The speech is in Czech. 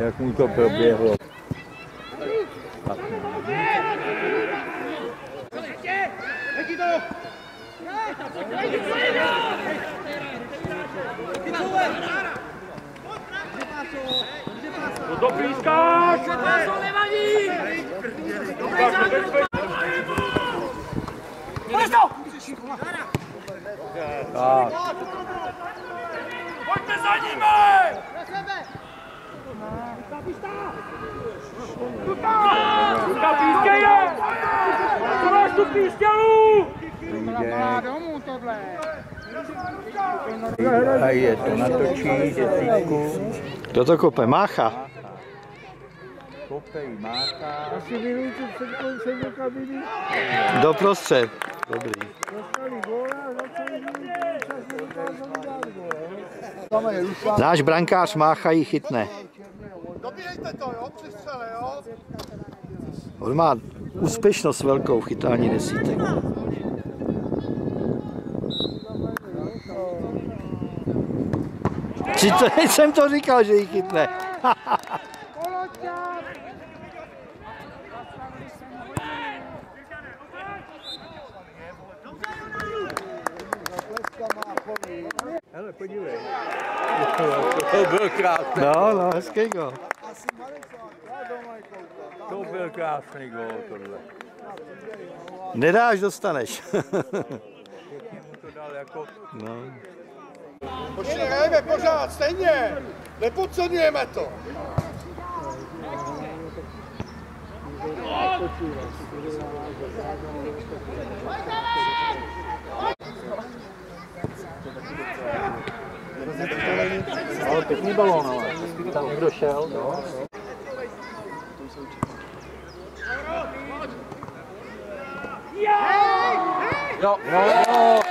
Ja kun to proběhlo. Do píska! To nevadí! Dobrý zákrok! Tak, Pojďte za nimi! Tuka pískeje! Co máš tu pístělu? a je to natočí, desítku, Kdo to kope? Mácha. kopej. Asi před koncem do kabiny Do prostřed. Dobrý. Náš brankář Mácha ji chytne. Dobíjejte to, jo, při střele, jo. On má úspěšnost velkou v chytání desítek. To, jsem to říkal, že ji chytne. podívej. To byl krásný, No, no, hezký gol. to byl krásný gol tohle. Nedáš, dostaneš. Mu to dal jako No. Počkej, hrajeme pořád, stejně. Nepodceňujeme to. Ale pěkný balón, ale. Tam někdo šel, no. Jo, jo, jo.